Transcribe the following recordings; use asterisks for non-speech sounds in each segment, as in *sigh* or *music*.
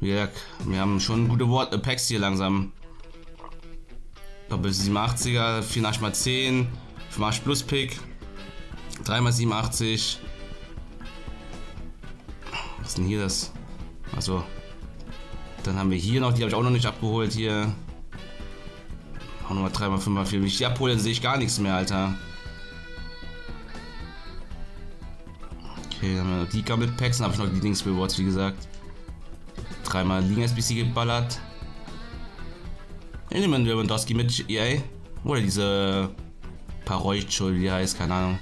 Wir, wir haben schon gute Wort äh, Packs hier langsam. Doppel 87er, 84 mal 10, 5 Plus Pick, 3 mal 87. Was ist denn hier das? Also, dann haben wir hier noch, die habe ich auch noch nicht abgeholt hier. Auch nochmal 3 mal 5 mal 4. Wenn ich die abhole, dann sehe ich gar nichts mehr, Alter. Okay, haben wir noch die Gambit Packs, dann habe ich noch die Dings Rewards, wie gesagt dreimal Liga SBC geballert. Ich nehme Lewandowski mit EA. Oder diese Paroicho, wie die heißt, keine Ahnung.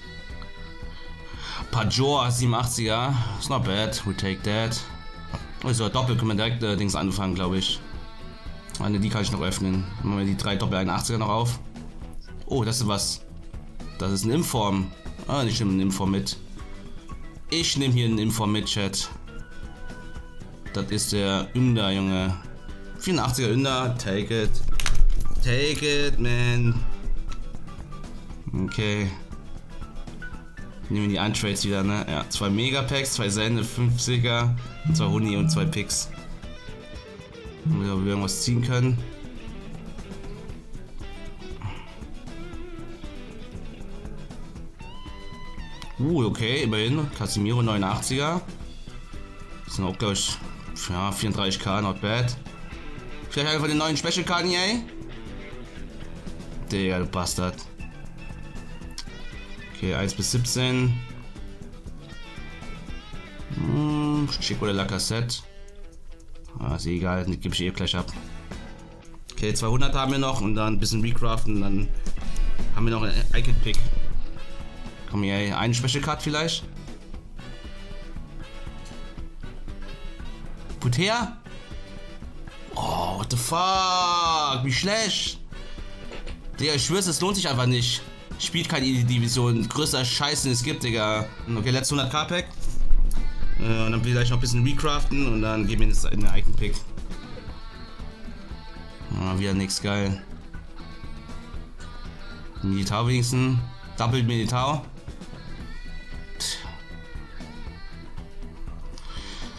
Pajor 87er. It's not bad. We take that. Also doppelt können wir direkt äh, Dings anfangen, glaube ich. Eine, die kann ich noch öffnen. Machen wir die drei Doppel 81er noch auf. Oh, das ist was. Das ist ein Inform. Ah, ich nehme einen Inform mit. Ich nehme hier einen Inform mit, Chat. Das ist der Ünder, Junge. 84er Ünder. Take it. Take it, man. Okay. Nehmen wir die Untrades wieder, ne? Ja, zwei Megapacks, zwei Sende, 50er, zwei Huni und zwei Picks. Ob wir irgendwas ziehen können. Uh, okay, immerhin. Casimiro 89er. Das sind auch, glaube ich, ja, 34k, not bad. Vielleicht einfach den neuen Special Kanye. Der du Bastard. Okay, 1 bis 17. Hm, Chico oder Lacassette. Ah, ist eh egal, die gebe ich eh gleich ab. Okay, 200 haben wir noch und dann ein bisschen recraften und dann haben wir noch ein Icon Pick. Komm hier, eine Special Card vielleicht? Gut her. Oh, what the fuck? Wie schlecht. Digga, ich schwör's, es lohnt sich einfach nicht. Spielt keine Division. Größter Scheiß, den es gibt, Digga. Okay, letztes 100k Pack. Äh, und dann vielleicht noch ein bisschen recraften und dann geben wir jetzt einen Icon Pick. Oh, wieder nix geil. Militar wenigstens. Double Militar.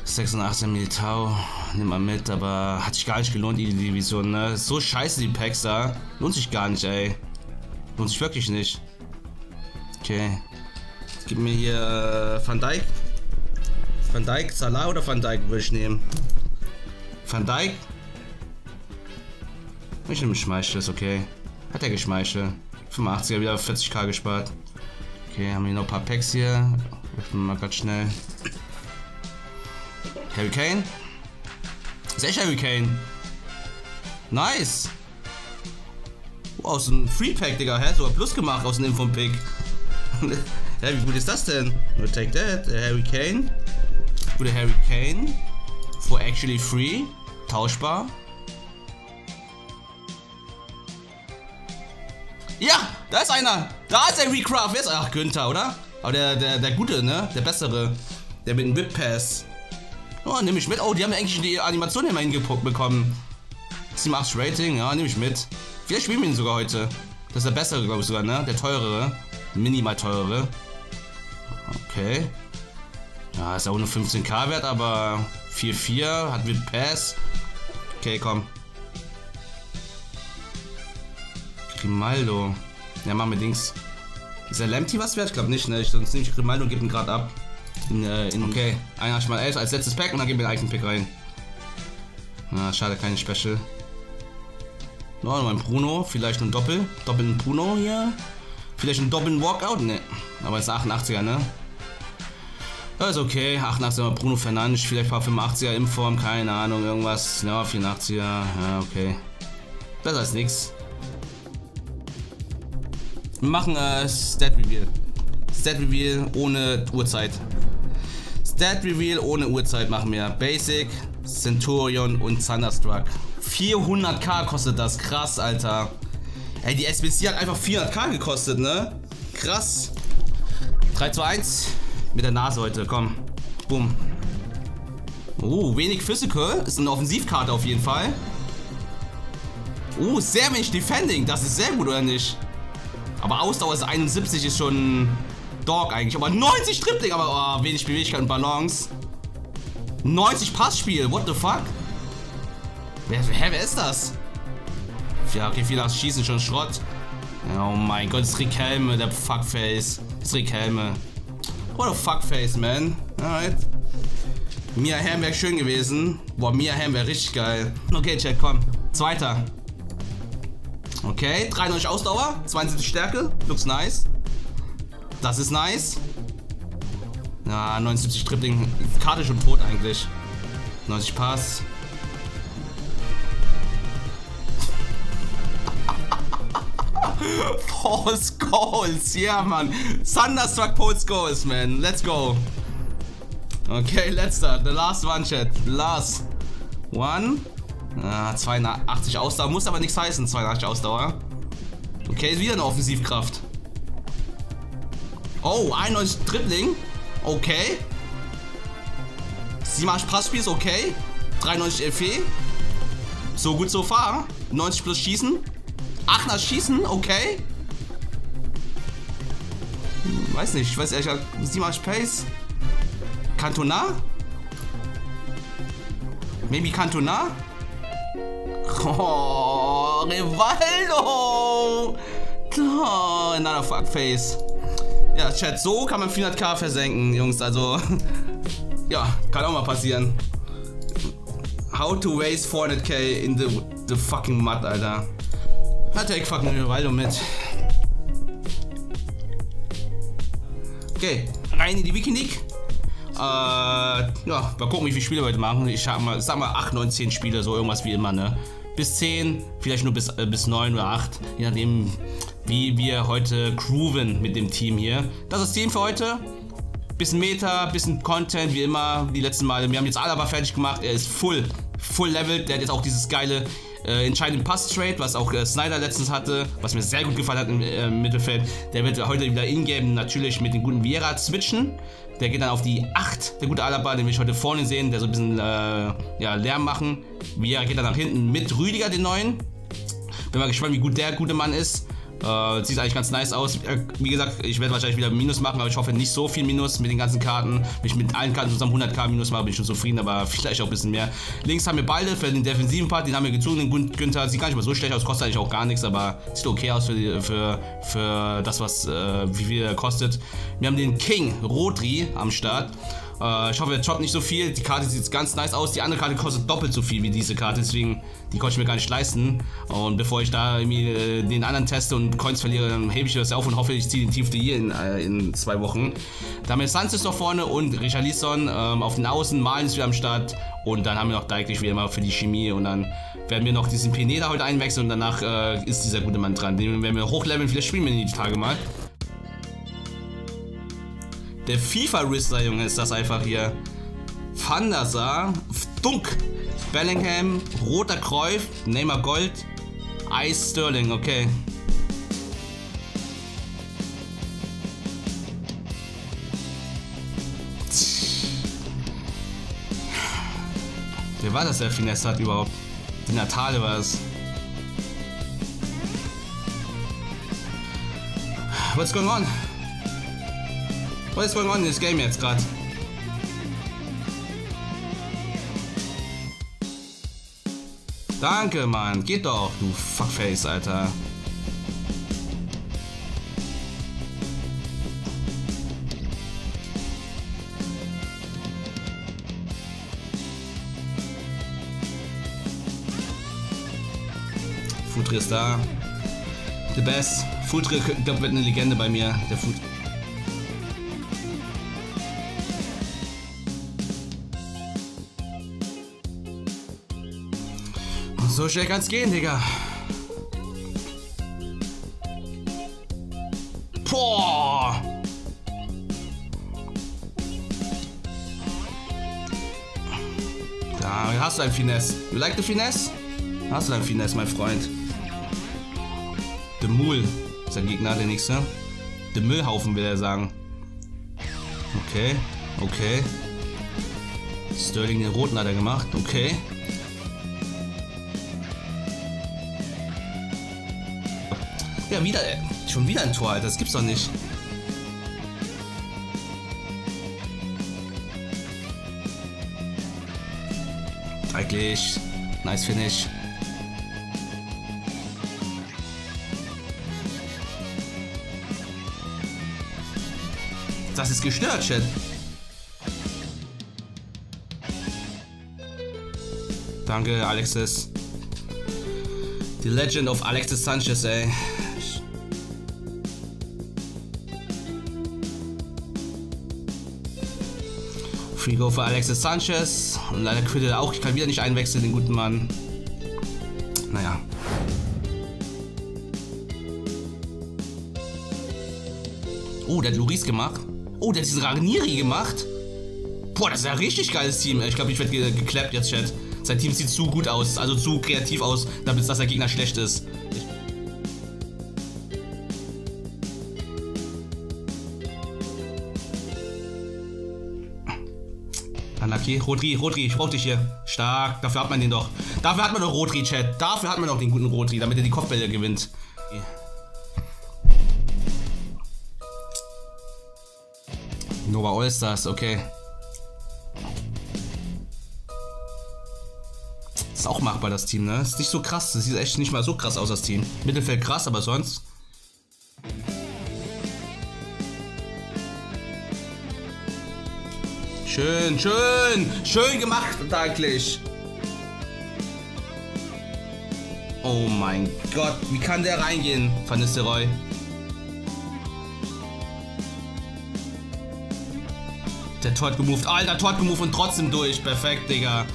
86 Militar, nimm mal mit, aber hat sich gar nicht gelohnt, die Division, ne? So scheiße die Packs da. Lohnt sich gar nicht, ey. Lohnt sich wirklich nicht. Okay. Gib mir hier äh, Van Dijk. Van Dijk, Salah oder Van Dijk würde ich nehmen? Van Dijk? Ich nehme Schmeichel, ist okay. Hat er Geschmeichel. 85er, wieder 40k gespart. Okay, haben wir noch ein paar Packs hier. Öffnen wir mal ganz schnell. Harry Kane? Ist echt Harry Kane. Nice. Oh, aus einem Free Pack, Digga. Hä? Sogar Plus gemacht aus dem Info Pick. *laughs* Hä, wie gut ist das denn? We'll take that. Uh, Harry Kane. Gute Harry Kane. For actually free. Tauschbar. Ja, da ist einer. Da ist der Recraft. Wer ist? Ach, Günther, oder? Aber der, der, der gute, ne? Der bessere. Der mit dem Whip Pass. Oh, nehme ich mit. Oh, die haben eigentlich die Animation immerhin bekommen. 87 Rating, ja, nehme ich mit. Vielleicht spielen wir ihn sogar heute. Das ist der bessere, glaube ich sogar, ne? Der teurere. Minimal teurere. Okay. Ja, ist ja auch nur 15k wert, aber 4-4 hat mit Pass. Okay, komm. Grimaldo. Ja, machen wir Dings. Ist der Lemty was wert? Ich glaube nicht, ne? Ich, sonst nehme ich Grimaldo und gebe ihn gerade ab. In, äh, in okay, einer mal 11 als letztes Pack und dann geben wir den eigenen Pick rein. Na, schade, keine Special. Noch ein Bruno, vielleicht ein Doppel. Doppeln Bruno hier. Vielleicht ein doppeln Walkout? Ne, aber es ist 88er, ne? Das ist okay, 88er Bruno Fernandes, vielleicht ein paar 85er in Form, keine Ahnung, irgendwas. Ja, 84er, ja, okay. Besser als nix. Wir machen äh, Stat Reveal. Stat Reveal ohne Uhrzeit. Stat Reveal ohne Uhrzeit machen wir. Basic, Centurion und Thunderstruck. 400k kostet das. Krass, Alter. Ey, die SBC hat einfach 400k gekostet, ne? Krass. 3 zu 1. Mit der Nase heute, komm. Boom. Oh, wenig Physical. Ist eine Offensivkarte auf jeden Fall. Oh, sehr wenig Defending. Das ist sehr gut, oder nicht? Aber Ausdauer ist 71, ist schon Dog eigentlich. Aber 90 Tripling, aber oh, wenig Beweglichkeit und Balance. 90 Passspiel, what the fuck? Wer, wer, wer ist das? Ja, okay, viele schießen schon Schrott. Oh mein Gott, ist Rick Helme, der Fuckface. Ist Rick Helme. What a Fuckface, man. Alright. Mia Hamm wäre schön gewesen. Boah, Mia Hamm wäre richtig geil. Okay, Chat, komm. Zweiter. Okay, 93 Ausdauer, 72 Stärke. Looks nice. Das ist nice. Ja, 79 Tripling. Karte schon tot eigentlich. 90 Pass. *laughs* Pulse Goals, ja yeah, man. Thunderstruck Pulse Goals, man. Let's go. Okay, letzter. The last one, chat. Last one. Ah, 82 Ausdauer. Muss aber nichts heißen, 82 Ausdauer. Okay, wieder eine Offensivkraft. Oh, 91 Dribbling. Okay. 87 Passspiel ist okay. 93 FE. So gut so far. 90 plus Schießen. 8er Schießen, okay. Weiß nicht, ich weiß ehrlich gesagt, 87 Pace. Cantona? Maybe Cantona? Oh, Rivaldo! Oh, another fuckface. Ja, Chat, so kann man 400k versenken, Jungs. Also, *laughs* ja, kann auch mal passieren. How to waste 400k in the, the fucking mud, Alter. Hat der fucking Rivaldo mit. Okay, rein in die Wikinik. Äh, ja, mal gucken, wie viele Spiele wir heute machen. Ich sag mal, sag mal 8, 9, 10 Spiele, so irgendwas wie immer, ne? Bis 10, vielleicht nur bis, äh, bis 9 oder 8, je nachdem, wie wir heute grooven mit dem Team hier. Das ist das Team für heute. Bisschen Meta, bisschen Content, wie immer, die letzten Male. Wir haben jetzt Alaba fertig gemacht, er ist full, full leveled. Der hat jetzt auch dieses geile äh, entscheidenden Pass-Trade, was auch äh, Snyder letztens hatte, was mir sehr gut gefallen hat im äh, Mittelfeld. Der wird heute wieder in-game natürlich mit dem guten Vieira switchen. Der geht dann auf die 8, der gute Alaba, den ich heute vorne sehen, der so ein bisschen äh, ja, Lärm machen. Vieira geht dann nach hinten mit Rüdiger, den neuen. Bin mal gespannt, wie gut der gute Mann ist. Äh, sieht eigentlich ganz nice aus. Äh, wie gesagt, ich werde wahrscheinlich wieder Minus machen, aber ich hoffe nicht so viel Minus mit den ganzen Karten. Wenn ich mit allen Karten zusammen 100k Minus mache, bin ich schon zufrieden, aber vielleicht auch ein bisschen mehr. Links haben wir beide für den defensiven Part, den haben wir gezogen, den Günther. Sieht gar nicht mal so schlecht aus, kostet eigentlich auch gar nichts, aber sieht okay aus für, die, für, für das, was äh, wie viel er kostet. Wir haben den King Rodri am Start. Äh, ich hoffe, er choppt nicht so viel. Die Karte sieht ganz nice aus. Die andere Karte kostet doppelt so viel wie diese Karte, deswegen die konnte ich mir gar nicht leisten. Und bevor ich da irgendwie äh, den anderen teste und Coins verliere, dann hebe ich das auf und hoffe, ich ziehe den Tief hier in, äh, in zwei Wochen. Da haben wir Sanchez noch vorne und Richarlison ähm, auf den Außen. Malen ist wieder am Start. Und dann haben wir noch Deiklich wie immer für die Chemie. Und dann werden wir noch diesen Pineda heute einwechseln. Und danach äh, ist dieser gute Mann dran. Den werden wir hochleveln. Vielleicht spielen wir die Tage mal. Der FIFA-Rister, Junge, ist das einfach hier. Van Dunk, Bellingham, Roter Kreuf, Neymar Gold, Ice Sterling, okay. Wer war das, der Finesse hat überhaupt? Die Natale war es. What's going on? What is going on in this game jetzt gerade? Danke, Mann. Geht doch, du Fuckface, Alter. Futri ist da. The best. Futri, glaube wird eine Legende bei mir. Der Futri. So schnell kann's gehen, Digga. Boah. Da hast du ein Finesse. You like the Finesse? Hast du ein Finesse, mein Freund. The Mul ist der Gegner, der nächste. The Müllhaufen will er sagen. Okay, okay. Sterling den roten hat er gemacht, okay. Ja, wieder, ey. Schon wieder ein Tor, Alter. Das gibt's doch nicht. Eigentlich. Nice Finish. Das ist gestört, Chat. Danke, Alexis. The Legend of Alexis Sanchez, ey. Go für Alexis Sanchez. Und leider quittet er auch. Ich kann wieder nicht einwechseln, den guten Mann. Naja. Oh, der hat Luris gemacht. Oh, der hat diesen Ragnieri gemacht. Boah, das ist ja ein richtig geiles Team. Ich glaube, ich werde ge geklappt jetzt, Chat. Sein Team sieht zu gut aus, also zu kreativ aus, damit dass der Gegner schlecht ist. Unlucky. Rodri, Rodri, ich brauch dich hier. Stark. Dafür hat man den doch. Dafür hat man doch Rodri, Chat. Dafür hat man doch den guten Rodri, damit er die Kopfbälle gewinnt. Nova Allstars, okay. Ist auch machbar, das Team, ne? Ist nicht so krass. Das sieht echt nicht mal so krass aus, das Team. Mittelfeld krass, aber sonst. Schön, schön, schön gemacht, eigentlich. Oh mein Gott, wie kann der reingehen, Van Nistelrooy? Der Tor hat gemoved. Alter, Tor hat gemoved und trotzdem durch. Perfekt, Digga.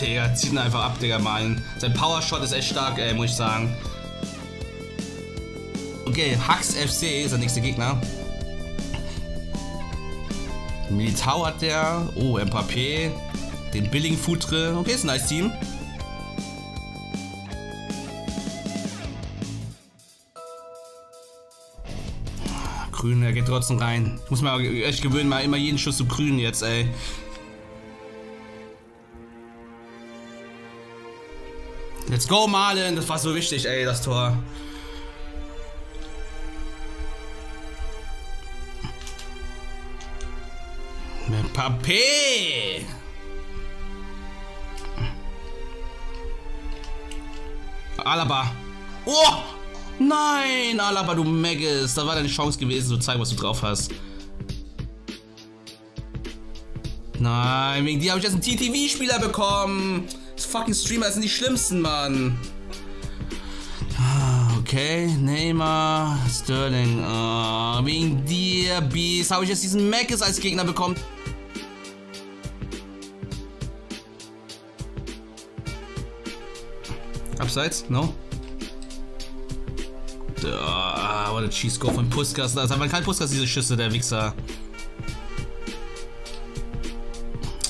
Digga, zieht ihn einfach ab, Digga, malen. Sein Powershot ist echt stark, ey, muss ich sagen. Okay, Hux FC ist der nächste Gegner. Militao hat der. Oh, Mbappé. Den billigen Futre. Okay, ist ein nice Team. Grün, er geht trotzdem rein. Ich muss mal echt gewöhnen, mal immer jeden Schuss zu grün jetzt, ey. Let's go, Malen. Das war so wichtig, ey, das Tor. Papé! Alaba. Oh! Nein, Alaba, du Megges. Da war deine Chance gewesen, zu zeigen, was du drauf hast. Nein, wegen dir habe ich jetzt einen TTV-Spieler bekommen. Das fucking Streamer sind die schlimmsten, Mann. Ah, okay, Neymar, Sterling. Oh, wegen dir, Beast, habe ich jetzt diesen Megges als Gegner bekommen. Abseits? No? Ah, what a cheese score von Puskas. Das haben wir kein Puskas, diese Schüsse, der Wichser.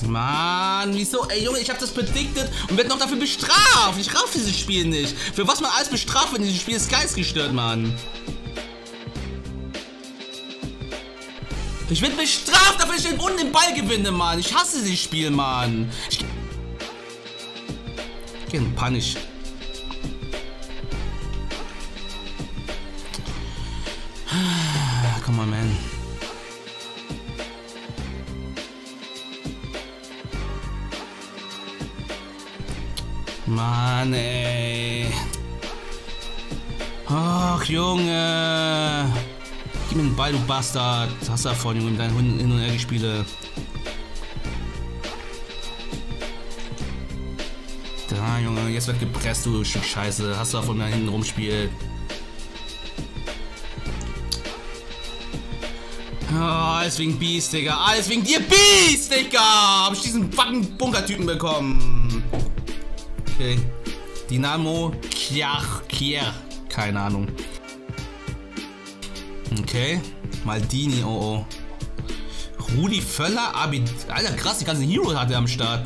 Mann, wieso? Ey, Junge, ich hab das predicted und werd noch dafür bestraft. Ich raff dieses Spiel nicht. Für was man alles bestraft in diesem Spiel ist geistgestört, Mann. Ich werd bestraft dafür, ich den unten den Ball gewinne, Mann. Ich hasse dieses Spiel, Mann. Ich... Okay, Punish. Come Mann, ey. Ach, Junge. Gib mir den Ball, du Bastard. Hast du davon, Junge, mit deinen Hunden hin und her gespielt. Da, Junge, jetzt wird gepresst, du Stück Scheiße. Hast du davon da hinten rumspielt. Oh, alles wegen Beast, Digga. Alles wegen dir, Beast, Digga. Hab ich diesen fucking Bunkertypen bekommen. Okay. Dynamo Kiach Kier. Keine Ahnung. Okay. Maldini, oh oh. Rudi Völler, Abid. Alter, krass, die ganzen Heroes hat er am Start.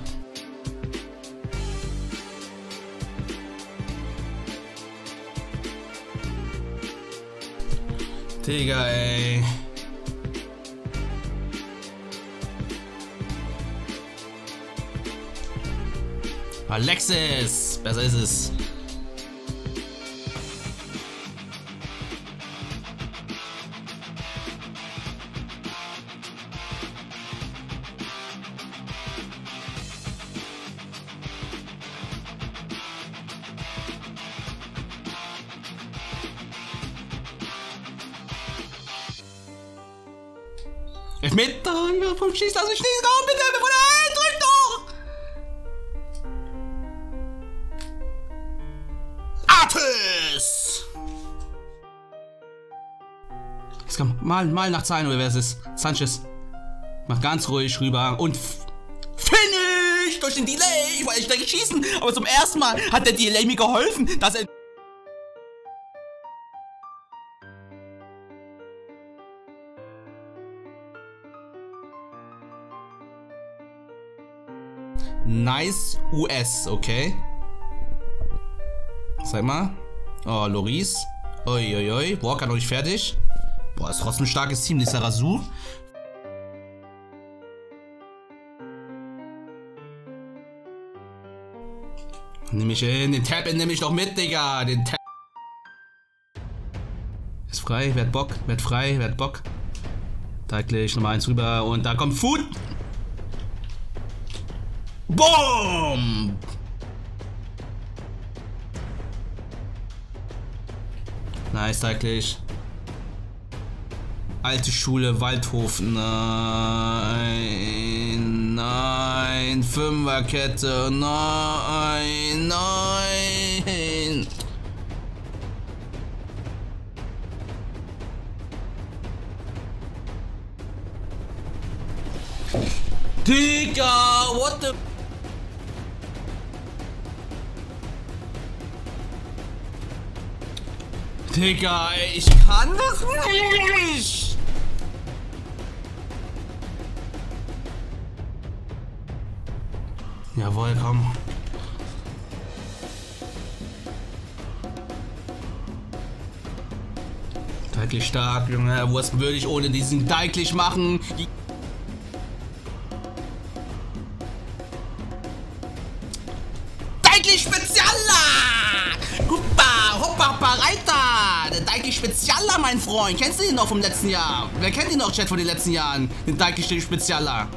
Digga, ey. Alexis! Besser ist es. Elfmeter, vom Schieß, lass! Artis! Jetzt komm, mal, mal nach oder wer es ist. Sanchez. Mach ganz ruhig rüber und finish durch den Delay. Ich wollte nicht schießen, aber zum ersten Mal hat der Delay mir geholfen, dass er Nice US, okay. Sag mal. Oh, Loris. Uiuiui. Walker noch nicht fertig. Boah, ist trotzdem ein starkes Team. Dieser Rasur. Nimm ich hin. Den Tab nehme ich doch mit, Digga. Den Tab. Ist frei. Werd Bock. Werd frei. Werd Bock. Da gleich Nummer eins rüber. Und da kommt Food. Boom! Nice, eigentlich. Alte Schule, Waldhof. Nein, nein. Fünferkette. Nein, nein. Digga, what the... Digga, ey, ich kann das nicht! Jawohl, komm. Deutlich stark, Junge. Was würde ich ohne diesen Deiklich machen? Mein Freund. Kennst du ihn noch vom letzten Jahr? Wer kennt ihn noch, Chat, von den letzten Jahren? Den Deiklich Spezialer.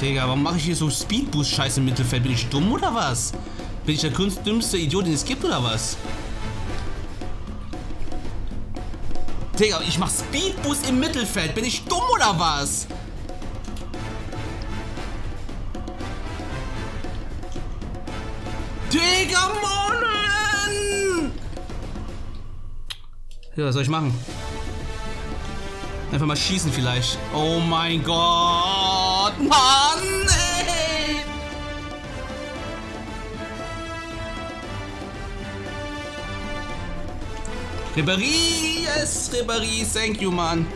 Digga, warum mache ich hier so Speedboost-Scheiße im Mittelfeld? Bin ich dumm oder was? Bin ich der dümmste Idiot, den es gibt oder was? Digga, ich mach Speedboost im Mittelfeld. Bin ich dumm oder was? Digga, Mann! Ja, was soll ich machen? Einfach mal schießen vielleicht. Oh mein Gott, Mann, ey! Ribéry, yes, Ribéry, thank you, Mann.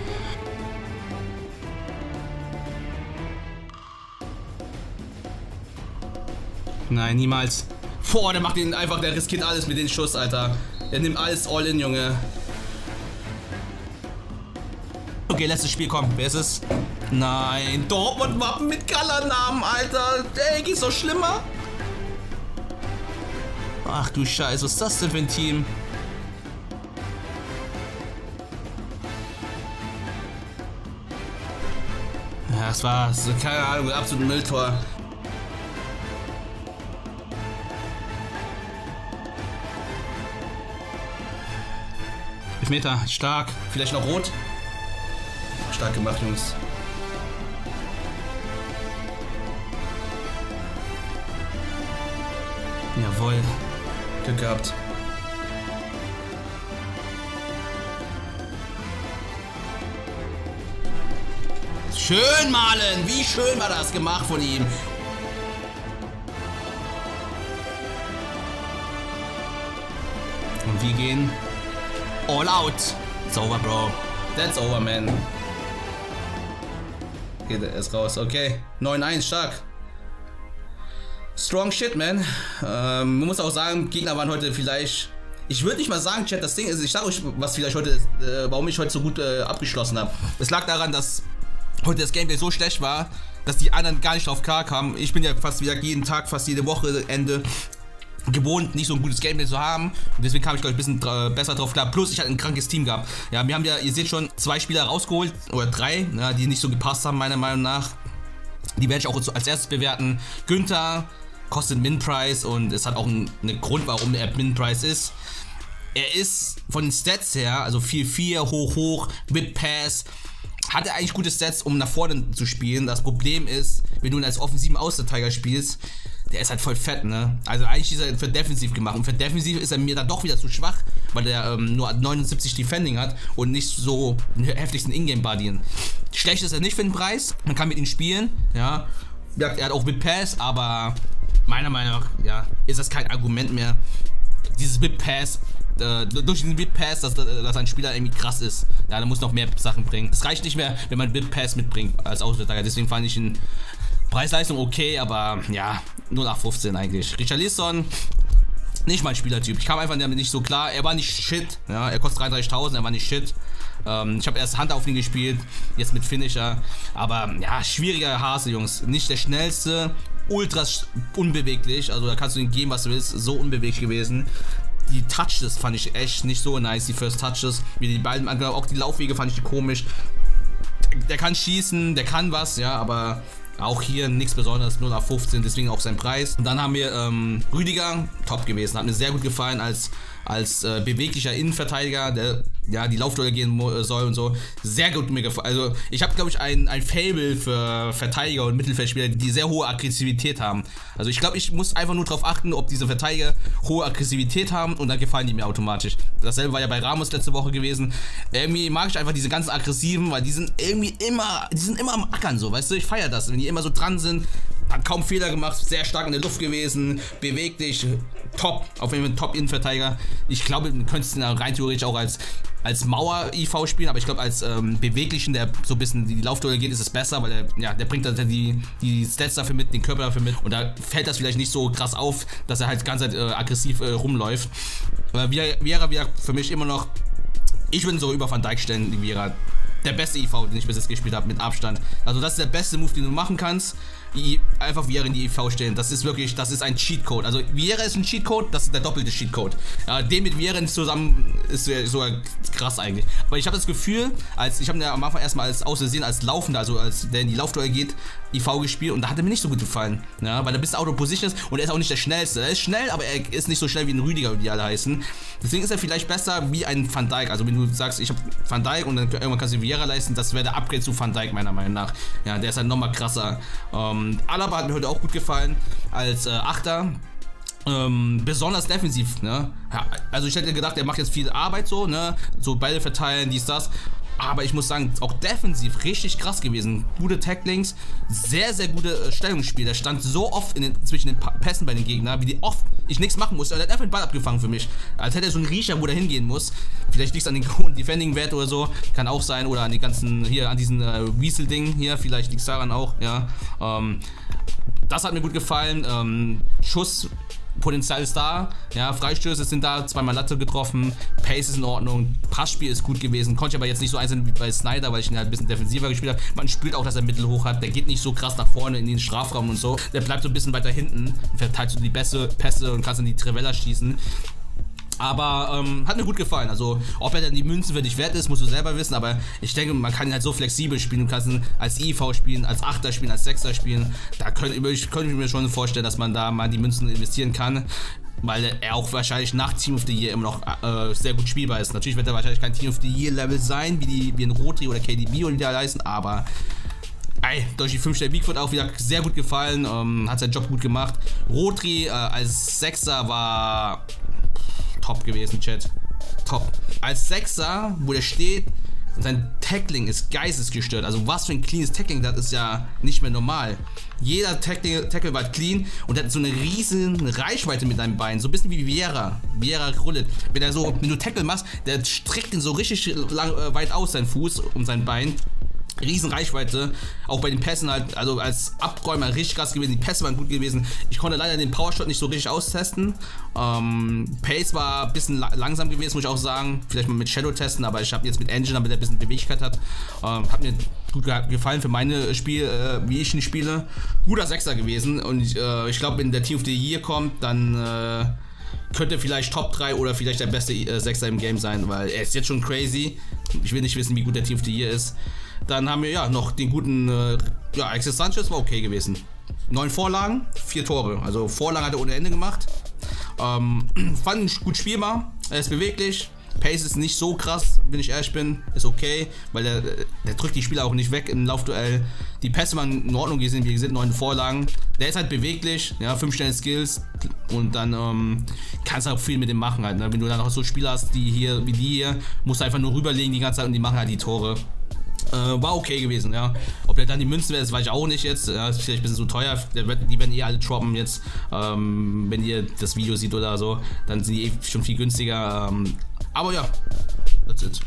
Nein, niemals. Boah, der macht den einfach, der riskiert alles mit dem Schuss, Alter. Der nimmt alles all in, Junge. Okay, letztes Spiel, komm. Wer ist es? Nein, Dortmund-Wappen mit Colornamen, Alter. Ey, geht's doch schlimmer? Ach du Scheiße, was ist das denn für ein Team? Ja, das war, keine Ahnung, absolut Mülltor. Meter, stark. Vielleicht noch rot. Stark gemacht, Jungs. Jawohl. Glück gehabt. Schön malen! Wie schön war das gemacht von ihm! Und wir gehen all out. It's over, bro. That's over, man. Geht er ist raus. Okay. 9-1, stark. Strong shit, man. Ähm, man muss auch sagen, Gegner waren heute vielleicht. Ich würde nicht mal sagen, Chat, das Ding ist, ich sage euch, was vielleicht heute, äh, warum ich heute so gut äh, abgeschlossen habe. Es lag daran, dass heute das Gameplay so schlecht war, dass die anderen gar nicht drauf klar kamen. Ich bin ja fast wieder jeden Tag, fast jede Woche Ende gewohnt, nicht so ein gutes Gameplay zu haben. Und deswegen kam ich, glaube ich, ein bisschen besser drauf klar. Plus, ich hatte ein krankes Team gehabt. Ja, wir haben ja, ihr seht schon, zwei Spieler rausgeholt, oder drei, ja, die nicht so gepasst haben, meiner Meinung nach. Die werde ich auch als erstes bewerten. Günther kostet Min-Price und es hat auch einen, einen Grund, warum er Min-Price ist. er ist von den Stats her, also 4-4, hoch, hoch, mit Pass, hat er eigentlich gute Stats, um nach vorne zu spielen. Das Problem ist, wenn du ihn als offensiven Außenverteidiger spielst, der ist halt voll fett, ne? Also eigentlich ist er für defensiv gemacht. Und für defensiv ist er mir dann doch wieder zu schwach, weil er ähm, nur 79 Defending hat und nicht so den heftigsten Ingame-Buddy. Schlecht ist er nicht für den Preis. Man kann mit ihm spielen, ja. Er hat auch mit Pass, aber meiner Meinung nach, ja, ist das kein Argument mehr. Dieses Whip Pass, äh, durch diesen Whip Pass, dass, dass ein Spieler irgendwie krass ist. Ja, da muss noch mehr Sachen bringen. Es reicht nicht mehr, wenn man Whip Pass mitbringt als Auswärtiger. Deswegen fand ich ihn Preis-Leistung okay, aber ja, nur nach 15 eigentlich. Richard Lisson, nicht mein Spielertyp. Ich kam einfach damit nicht so klar. Er war nicht shit. Ja, er kostet 33.000, er war nicht shit. Ähm, ich habe erst Hand auf ihn gespielt, jetzt mit Finisher. Aber ja, schwieriger Hase, Jungs. Nicht der schnellste, ultra unbeweglich. Also da kannst du ihm geben, was du willst. So unbeweglich gewesen. Die Touches fand ich echt nicht so nice, die First Touches. Wie die beiden, auch die Laufwege fand ich komisch. Der kann schießen, der kann was, ja, aber auch hier nichts Besonderes, nur nach 15, deswegen auch sein Preis. Und dann haben wir ähm, Rüdiger, top gewesen, hat mir sehr gut gefallen als, als äh, beweglicher Innenverteidiger, der ja, die Laufduelle gehen äh, soll und so. Sehr gut mir gefallen. Also, ich habe, glaube ich, ein, ein Fable für Verteidiger und Mittelfeldspieler, die sehr hohe Aggressivität haben. Also, ich glaube, ich muss einfach nur darauf achten, ob diese Verteidiger hohe Aggressivität haben und dann gefallen die mir automatisch. Dasselbe war ja bei Ramos letzte Woche gewesen. Irgendwie mag ich einfach diese ganzen Aggressiven, weil die sind irgendwie immer, die sind immer am Ackern so, weißt du? Ich feiere das, wenn die immer so dran sind, hat kaum Fehler gemacht, sehr stark in der Luft gewesen, bewegt dich, top, auf jeden Fall Top-Innenverteidiger. Ich glaube, du könntest ihn rein theoretisch auch als, als Mauer-IV spielen, aber ich glaube, als ähm, beweglichen, der so ein bisschen die Laufduelle geht, ist es besser, weil der, ja, der bringt dann die, die Stats dafür mit, den Körper dafür mit und da fällt das vielleicht nicht so krass auf, dass er halt ganz äh, aggressiv äh, rumläuft. Aber Viera wäre für mich immer noch, ich würde ihn so über Van Dijk stellen, die Viera der beste IV, den ich bis jetzt gespielt habe, mit Abstand. Also das ist der beste Move, den du machen kannst. Die einfach Viera in die IV stellen. Das ist wirklich, das ist ein Cheatcode. Also Viera ist ein Cheatcode, das ist der doppelte Cheatcode. Ja, den mit Viera zusammen ist sogar krass eigentlich. Aber ich habe das Gefühl, als ich habe ja am Anfang erstmal als Außersehen als Laufender, also als der in die Laufduell geht, IV gespielt und da hat er mir nicht so gut gefallen. Ja, weil er bis Auto Position ist und er ist auch nicht der schnellste. Er ist schnell, aber er ist nicht so schnell wie ein Rüdiger, wie die alle heißen. Deswegen ist er vielleicht besser wie ein Van Dijk. Also wenn du sagst, ich habe Van Dijk und dann irgendwann kannst du Vieira leisten, das wäre der Upgrade zu Van Dijk meiner Meinung nach. Ja, der ist halt nochmal krasser. Ähm, Alaba hat mir heute auch gut gefallen als äh, Achter. Ähm, besonders defensiv, ne? Ja, also ich hätte gedacht, er macht jetzt viel Arbeit so, ne? So Bälle verteilen, dies, das. Aber ich muss sagen, auch defensiv richtig krass gewesen. Gute Tacklings, sehr, sehr gute äh, Stellungsspiel. Der stand so oft den, zwischen den Pässen bei den Gegnern, wie die oft ich nichts machen musste. Er hat einfach den Ball abgefangen für mich. Als hätte er so einen Riecher, wo er hingehen muss. Vielleicht liegt es an den *laughs* hohen Defending-Wert oder so. Kann auch sein. Oder an die ganzen, hier, an diesen äh, Weasel-Ding hier. Vielleicht liegt es daran auch, ja. Ähm, das hat mir gut gefallen. Ähm, Schuss Potenzial ist da. Ja, Freistöße sind da, zweimal Latte getroffen, Pace ist in Ordnung, Passspiel ist gut gewesen. Konnte ich aber jetzt nicht so einzeln wie bei Snyder, weil ich ihn halt ein bisschen defensiver gespielt habe. Man spürt auch, dass er Mittel hoch hat. Der geht nicht so krass nach vorne in den Strafraum und so. Der bleibt so ein bisschen weiter hinten, verteilt so die Pässe, Pässe und kannst in die Trivella schießen. Aber ähm, hat mir gut gefallen. Also, ob er dann die Münzen für dich wert ist, musst du selber wissen. Aber ich denke, man kann ihn halt so flexibel spielen. Du kannst ihn als IV spielen, als Achter spielen, als Sechser spielen. Da könnte ich, könnte ich mir schon vorstellen, dass man da mal die Münzen investieren kann. Weil er auch wahrscheinlich nach Team of the Year immer noch äh, sehr gut spielbar ist. Natürlich wird er wahrscheinlich kein Team of the Year Level sein, wie, die, wie ein Rotri oder KDB oder die da heißen. Aber Ey, durch die 5 Sterne Bigfoot auch wieder sehr gut gefallen, ähm, hat seinen Job gut gemacht. Rotri äh, als Sechser war top gewesen, Chat. Top. Als Sechser, wo der steht, sein Tackling ist geistesgestört. Also was für ein cleanes Tackling, das ist ja nicht mehr normal. Jeder Tackle, Tackle war clean und hat so eine riesen Reichweite mit deinem Bein. So ein bisschen wie Vieira. Vieira Krullet. Wenn er so, wenn du Tackle machst, der streckt ihn so richtig lang, äh, weit aus, sein Fuß um sein Bein. Riesen Reichweite, auch bei den Pässen halt, also als Abräumer richtig krass gewesen, die Pässe waren gut gewesen. Ich konnte leider den Powershot nicht so richtig austesten. Ähm, Pace war ein bisschen la langsam gewesen, muss ich auch sagen. Vielleicht mal mit Shadow testen, aber ich habe jetzt mit Engine, damit er ein bisschen Beweglichkeit hat. Ähm, hat mir gut ge gefallen für meine Spiel, äh, wie ich ihn spiele. Guter Sechser gewesen und äh, ich glaube, wenn der Team of the Year kommt, dann äh, könnte vielleicht Top 3 oder vielleicht der beste äh, Sechser im Game sein, weil er ist jetzt schon crazy. Ich will nicht wissen, wie gut der Team of the Year ist. Dann haben wir ja noch den guten, äh, ja, Alexis Sanchez war okay gewesen. Neun Vorlagen, vier Tore. Also Vorlagen hat er ohne Ende gemacht. Ähm, *clears throat* fand ihn gut spielbar. Er ist beweglich. Pace ist nicht so krass, wenn ich ehrlich bin. Ist okay, weil der, der drückt die Spieler auch nicht weg im Laufduell. Die Pässe waren in Ordnung gesehen, wie gesagt, neun Vorlagen. Der ist halt beweglich, ja, 5 Sterne Skills und dann ähm, kannst du auch viel mit dem machen halt. Ne? Wenn du dann auch so Spieler hast, die hier, wie die hier, musst du einfach nur rüberlegen die ganze Zeit und die machen halt die Tore. Äh, war okay gewesen, ja. Ob der dann die Münzen wäre, das weiß ich auch nicht jetzt. Ja, ist vielleicht ein bisschen zu teuer. Die werden eh alle droppen jetzt. Ähm, wenn ihr das Video seht oder so, dann sind die eh schon viel günstiger. Ähm, aber ja, that's it.